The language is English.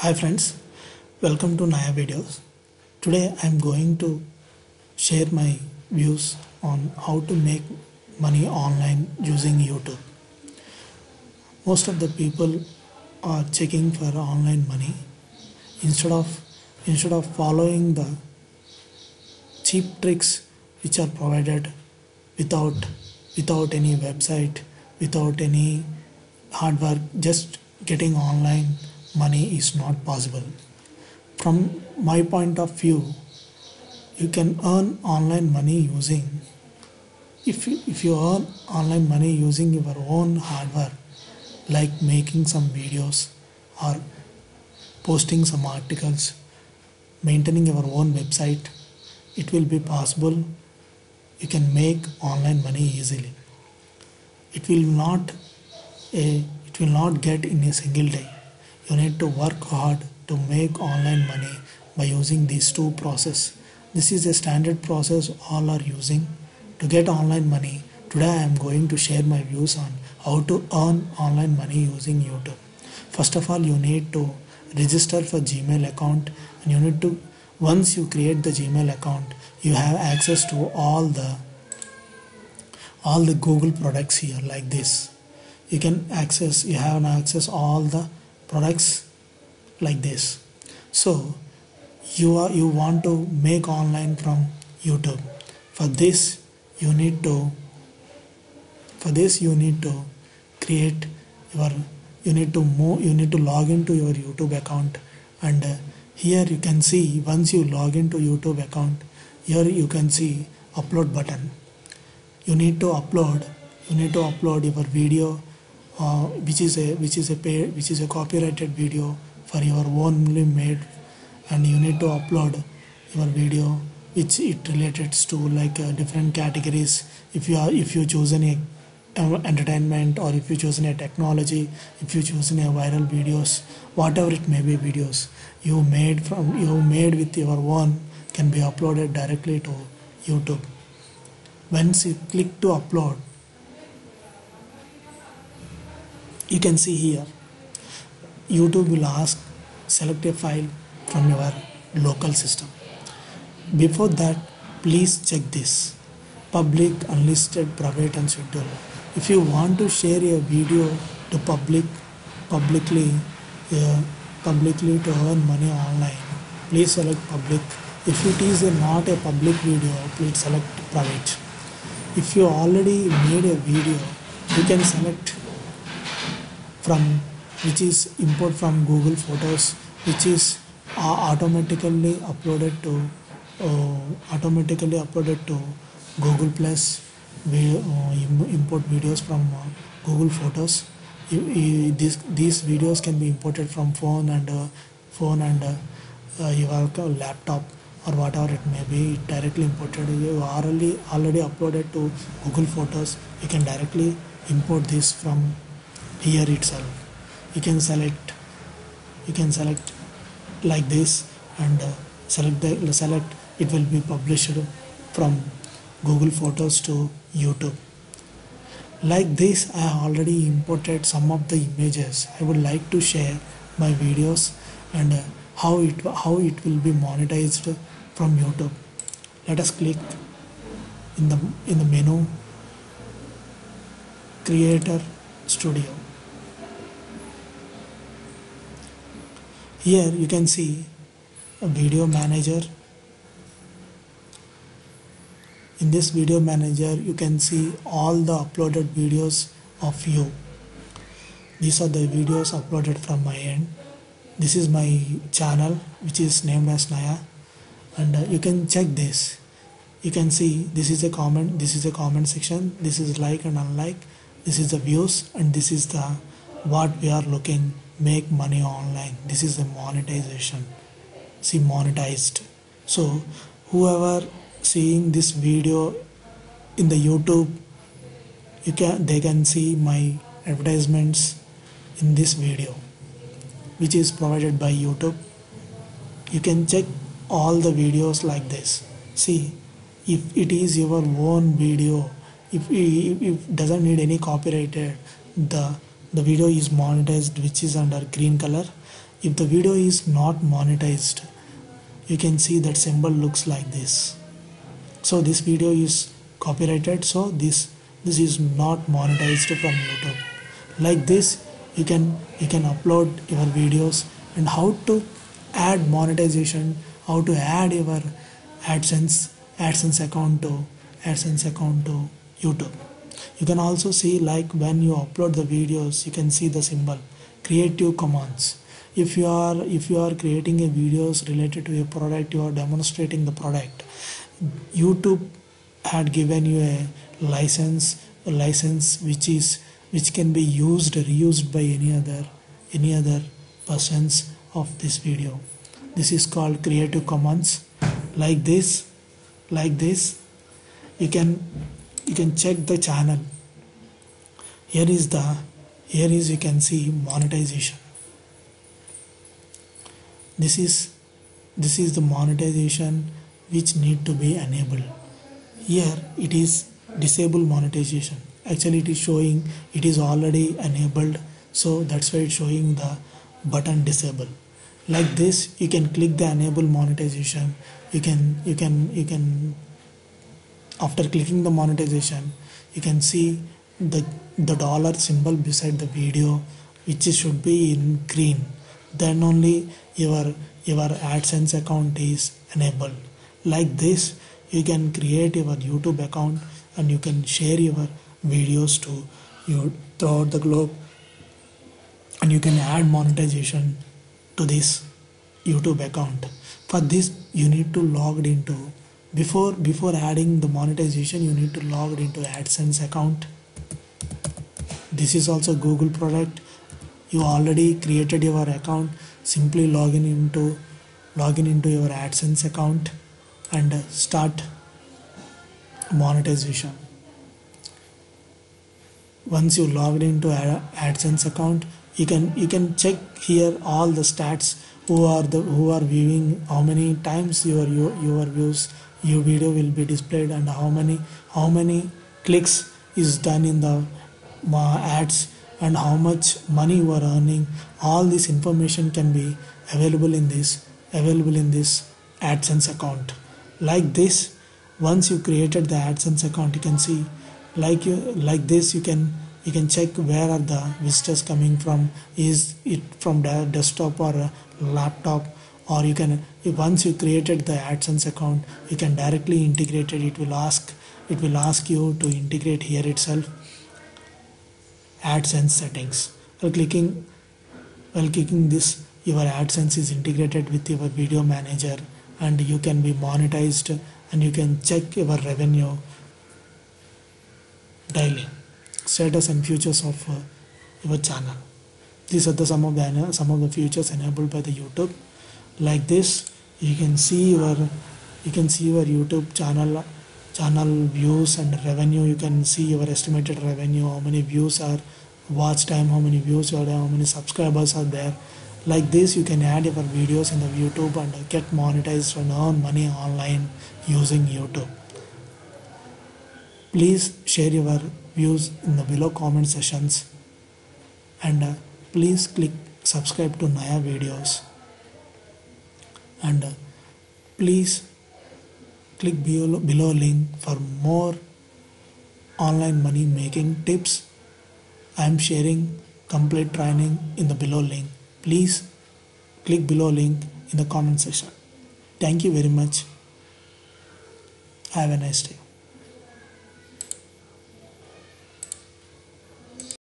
Hi friends, welcome to Naya videos. Today I am going to share my views on how to make money online using YouTube. Most of the people are checking for online money instead of instead of following the cheap tricks which are provided without without any website without any hard work just getting online money is not possible. From my point of view you can earn online money using if you, if you earn online money using your own hardware like making some videos or posting some articles maintaining your own website it will be possible. You can make online money easily. It will not a it will not get in a single day you need to work hard to make online money by using these two process. This is a standard process all are using. To get online money today i am going to share my views on how to earn online money using youtube. First of all you need to register for gmail account and you need to once you create the gmail account you have access to all the all the google products here like this. You can access you have an access all the products like this. So you are you want to make online from youtube. For this you need to for this you need to create your you need to move you need to log into your youtube account. And uh, here you can see once you log into youtube account here you can see upload button. You need to upload you need to upload your video uh, which is a which is a paid which is a copyrighted video for your only made and you need to upload your video which it related to like uh, different categories. If you are if you choose any uh, entertainment or if you choose any technology if you choose any viral videos whatever it may be videos you made from you made with your own can be uploaded directly to youtube. Once you click to upload you can see here. Youtube will ask select a file from your local system. Before that please check this. Public unlisted private and schedule if you want to share a video to public publicly uh, publicly to earn money online please select public. If it is a not a public video please select private. If you already made a video you can select from which is import from google photos which is uh, automatically uploaded to uh, automatically uploaded to google plus we uh, import videos from uh, google photos. You, you, this, these videos can be imported from phone and uh, phone and uh, your laptop or whatever it may be directly imported. You already already uploaded to google photos. You can directly import this from here itself. You can select you can select like this and uh, select the select it will be published from google photos to youtube. Like this i have already imported some of the images. I would like to share my videos and uh, how it how it will be monetized from youtube. Let us click in the in the menu creator studio here you can see a video manager. In this video manager you can see all the uploaded videos of you. These are the videos uploaded from my end. This is my channel which is named as naya. And uh, you can check this. You can see this is a comment this is a comment section. This is like and unlike. This is the views and this is the what we are looking make money online. This is the monetization. See monetized. So whoever seeing this video in the youtube you can they can see my advertisements in this video which is provided by youtube. You can check all the videos like this. See if it is your own video if if doesn't need any copyrighted the the video is monetized which is under green color. If the video is not monetized you can see that symbol looks like this. So this video is copyrighted so this this is not monetized from youtube. Like this you can you can upload your videos and how to add monetization how to add your adsense adsense account to adsense account to youtube you can also see like when you upload the videos you can see the symbol creative commons if you are if you are creating a videos related to a product you are demonstrating the product. Youtube had given you a license a license which is which can be used reused by any other any other persons of this video. This is called creative commons like this like this you can can check the channel. Here is the here is you can see monetization. This is this is the monetization which need to be enabled. Here it is disable monetization. Actually it is showing it is already enabled so that's why it's showing the button disable. Like this you can click the enable monetization. You can you can you can after clicking the monetization you can see the the dollar symbol beside the video which should be in green. Then only your your adsense account is enabled. Like this you can create your youtube account and you can share your videos to you throughout the globe. And you can add monetization to this youtube account. For this you need to log into before before adding the monetization you need to log into adsense account. This is also google product. You already created your account. Simply login into login into your adsense account and uh, start monetization. Once you logged into AdSense account you can you can check here all the stats who are the who are viewing how many times your your, your views your video will be displayed and how many how many clicks is done in the uh, ads and how much money you are earning. All this information can be available in this available in this AdSense account. Like this once you created the AdSense account you can see like you like this you can you can check where are the visitors coming from. Is it from the desktop or laptop or you can once you created the AdSense account you can directly integrate it. It will ask it will ask you to integrate here itself. AdSense settings. While clicking while clicking this your AdSense is integrated with your video manager and you can be monetized and you can check your revenue daily. Status and features of uh, your channel. These are the some of the some of the features enabled by the youtube like this you can see your you can see your youtube channel channel views and revenue. You can see your estimated revenue how many views are watch time how many views you have how many subscribers are there. Like this you can add your videos in the youtube and get monetized and earn money online using youtube. Please share your views in the below comment sections and uh, please click subscribe to naya videos and uh, please click below, below link for more online money making tips. I am sharing complete training in the below link. Please click below link in the comment section. Thank you very much. Have a nice day